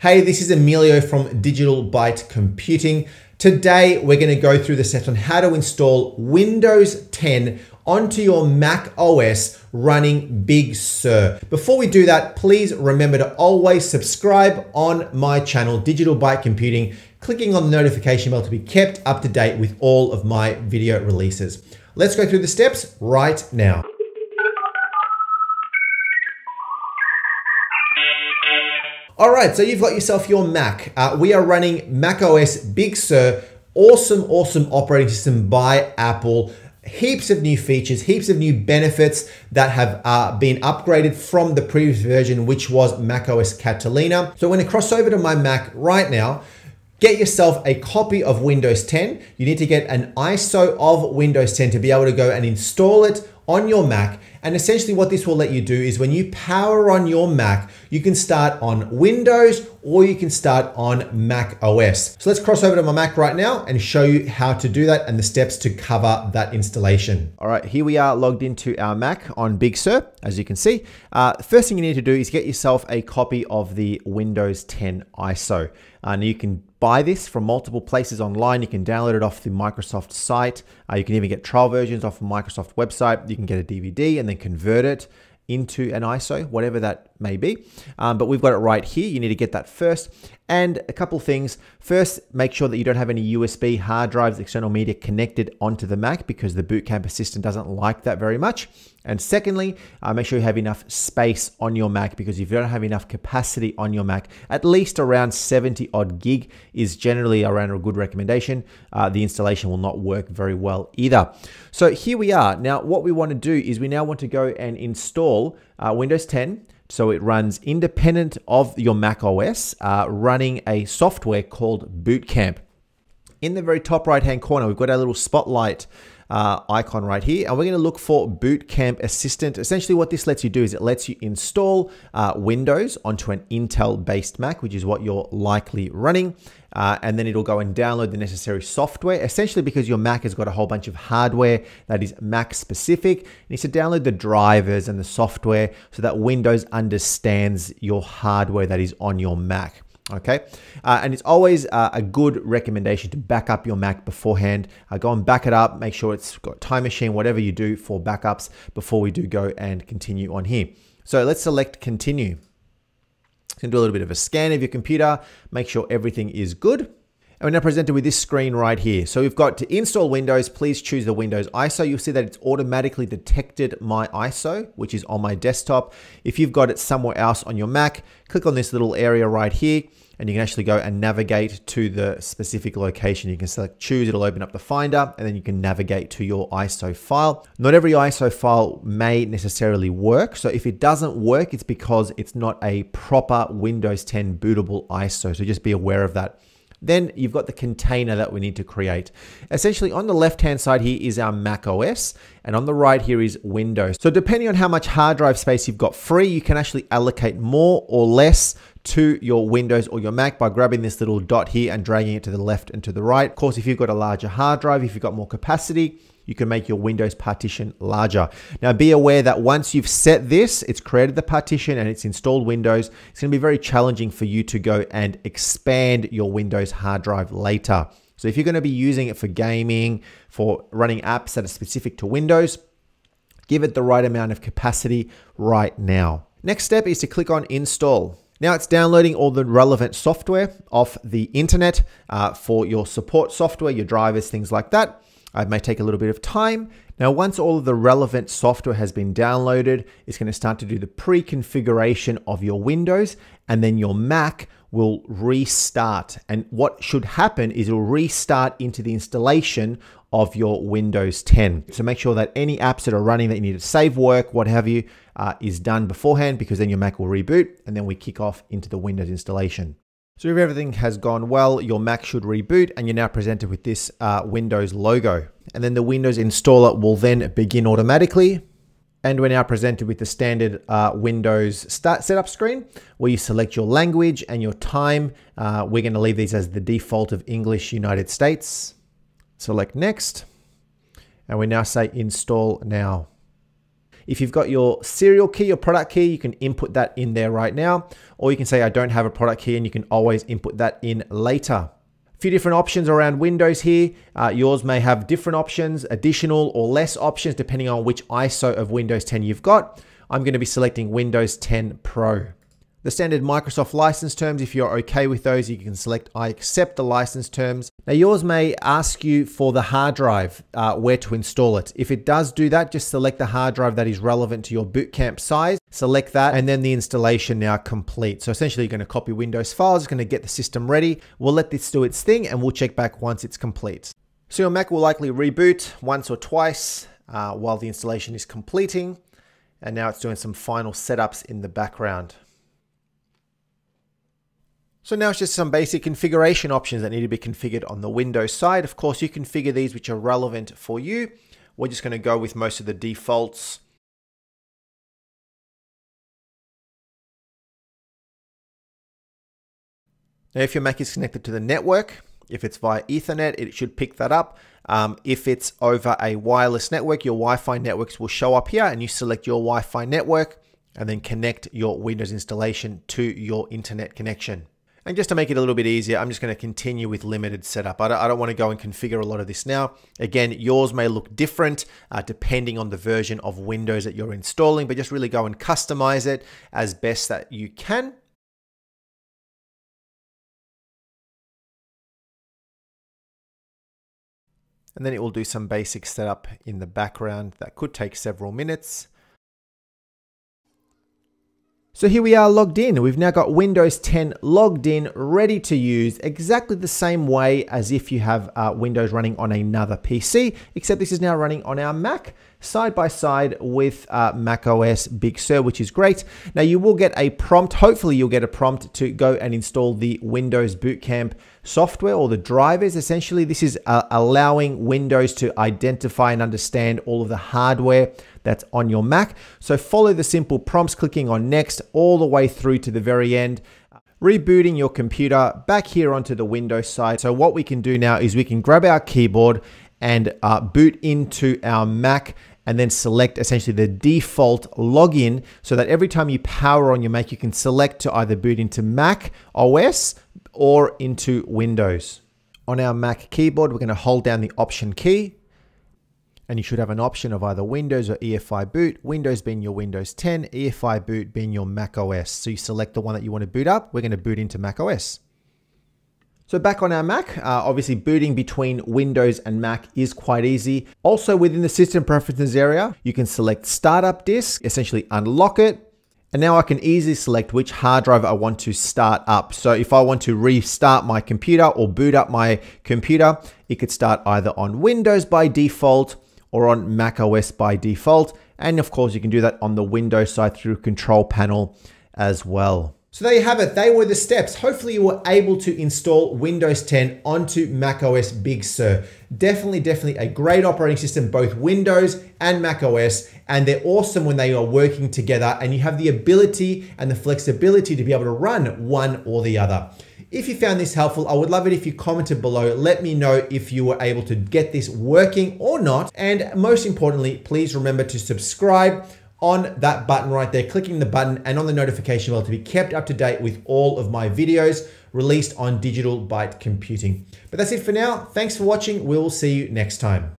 Hey, this is Emilio from Digital Byte Computing. Today, we're going to go through the steps on how to install Windows 10 onto your Mac OS running Big Sur. Before we do that, please remember to always subscribe on my channel, Digital Byte Computing, clicking on the notification bell to be kept up to date with all of my video releases. Let's go through the steps right now. All right, so you've got yourself your Mac. Uh, we are running Mac OS Big Sur, awesome, awesome operating system by Apple. Heaps of new features, heaps of new benefits that have uh, been upgraded from the previous version, which was Mac OS Catalina. So when to cross over to my Mac right now. Get yourself a copy of Windows 10. You need to get an ISO of Windows 10 to be able to go and install it on your Mac. And essentially what this will let you do is when you power on your Mac, you can start on Windows or you can start on Mac OS. So let's cross over to my Mac right now and show you how to do that and the steps to cover that installation. All right, here we are logged into our Mac on Big Sur, as you can see. Uh, first thing you need to do is get yourself a copy of the Windows 10 ISO. And you can buy this from multiple places online. You can download it off the Microsoft site. Uh, you can even get trial versions off the Microsoft website. You can get a DVD and then convert it into an ISO, whatever that may be. Um, but we've got it right here. You need to get that first. And a couple things. First, make sure that you don't have any USB hard drives, external media connected onto the Mac because the Boot Camp Assistant doesn't like that very much. And secondly, uh, make sure you have enough space on your Mac because if you don't have enough capacity on your Mac, at least around 70 odd gig is generally around a good recommendation. Uh, the installation will not work very well either. So here we are. Now, what we want to do is we now want to go and install uh, Windows 10 so it runs independent of your Mac OS, uh, running a software called Boot Camp. In the very top right hand corner, we've got our little spotlight uh, icon right here. And we're going to look for Boot Camp Assistant. Essentially what this lets you do is it lets you install uh, Windows onto an Intel based Mac, which is what you're likely running. Uh, and then it'll go and download the necessary software, essentially because your Mac has got a whole bunch of hardware that is Mac specific. It needs to download the drivers and the software so that Windows understands your hardware that is on your Mac okay? Uh, and it's always uh, a good recommendation to back up your Mac beforehand. Uh, go and back it up, make sure it's got Time Machine, whatever you do for backups before we do go and continue on here. So let's select continue. Can do a little bit of a scan of your computer, make sure everything is good. And we're now presented with this screen right here. So we've got to install Windows, please choose the Windows ISO. You'll see that it's automatically detected my ISO, which is on my desktop. If you've got it somewhere else on your Mac, click on this little area right here and you can actually go and navigate to the specific location. You can select choose, it'll open up the finder, and then you can navigate to your ISO file. Not every ISO file may necessarily work. So if it doesn't work, it's because it's not a proper Windows 10 bootable ISO. So just be aware of that. Then you've got the container that we need to create. Essentially on the left-hand side here is our Mac OS and on the right here is Windows. So depending on how much hard drive space you've got free, you can actually allocate more or less to your Windows or your Mac by grabbing this little dot here and dragging it to the left and to the right. Of course, if you've got a larger hard drive, if you've got more capacity, you can make your Windows partition larger. Now be aware that once you've set this, it's created the partition and it's installed Windows, it's gonna be very challenging for you to go and expand your Windows hard drive later. So if you're gonna be using it for gaming, for running apps that are specific to Windows, give it the right amount of capacity right now. Next step is to click on install. Now it's downloading all the relevant software off the internet uh, for your support software, your drivers, things like that. It may take a little bit of time. Now, once all of the relevant software has been downloaded, it's going to start to do the pre-configuration of your Windows and then your Mac will restart. And what should happen is it'll restart into the installation of your Windows 10. So make sure that any apps that are running that you need to save work, what have you, uh, is done beforehand because then your Mac will reboot and then we kick off into the Windows installation. So if everything has gone well, your Mac should reboot and you're now presented with this uh, Windows logo. And then the Windows installer will then begin automatically. And we're now presented with the standard uh, Windows start setup screen where you select your language and your time. Uh, we're going to leave these as the default of English United States. Select next. And we now say install now. If you've got your serial key or product key, you can input that in there right now. Or you can say, I don't have a product key, and you can always input that in later. A few different options around Windows here. Uh, yours may have different options, additional or less options, depending on which ISO of Windows 10 you've got. I'm going to be selecting Windows 10 Pro. The standard Microsoft license terms, if you're okay with those, you can select I accept the license terms. Now yours may ask you for the hard drive, uh, where to install it. If it does do that, just select the hard drive that is relevant to your bootcamp size, select that, and then the installation now complete. So essentially you're gonna copy Windows files, gonna get the system ready. We'll let this do its thing and we'll check back once it's complete. So your Mac will likely reboot once or twice uh, while the installation is completing. And now it's doing some final setups in the background. So now it's just some basic configuration options that need to be configured on the Windows side. Of course, you configure these which are relevant for you. We're just going to go with most of the defaults. Now, if your Mac is connected to the network, if it's via Ethernet, it should pick that up. Um, if it's over a wireless network, your Wi-Fi networks will show up here and you select your Wi-Fi network and then connect your Windows installation to your internet connection. And just to make it a little bit easier, I'm just going to continue with limited setup. I don't, I don't, want to go and configure a lot of this now. Again, yours may look different uh, depending on the version of Windows that you're installing, but just really go and customize it as best that you can. And then it will do some basic setup in the background that could take several minutes. So here we are logged in. We've now got Windows 10 logged in, ready to use exactly the same way as if you have uh, Windows running on another PC, except this is now running on our Mac side by side with uh, Mac OS Big Sur, which is great. Now you will get a prompt, hopefully you'll get a prompt to go and install the Windows Bootcamp software or the drivers. Essentially, this is uh, allowing Windows to identify and understand all of the hardware that's on your Mac. So follow the simple prompts, clicking on next all the way through to the very end rebooting your computer back here onto the Windows side. So what we can do now is we can grab our keyboard and uh, boot into our Mac and then select essentially the default login so that every time you power on your Mac, you can select to either boot into Mac OS or into Windows. On our Mac keyboard, we're going to hold down the Option key and you should have an option of either Windows or EFI boot, Windows being your Windows 10, EFI boot being your Mac OS. So you select the one that you want to boot up, we're going to boot into Mac OS. So back on our Mac, uh, obviously booting between Windows and Mac is quite easy. Also within the system preferences area, you can select startup disk, essentially unlock it, and now I can easily select which hard drive I want to start up. So if I want to restart my computer or boot up my computer, it could start either on Windows by default or on Mac OS by default. And of course, you can do that on the Windows side through control panel as well. So there you have it. They were the steps. Hopefully you were able to install Windows 10 onto macOS Big Sur. Definitely, definitely a great operating system, both Windows and macOS. And they're awesome when they are working together and you have the ability and the flexibility to be able to run one or the other. If you found this helpful, I would love it if you commented below. Let me know if you were able to get this working or not. And most importantly, please remember to subscribe on that button right there, clicking the button and on the notification bell to be kept up to date with all of my videos released on Digital Byte Computing. But that's it for now. Thanks for watching. We'll see you next time.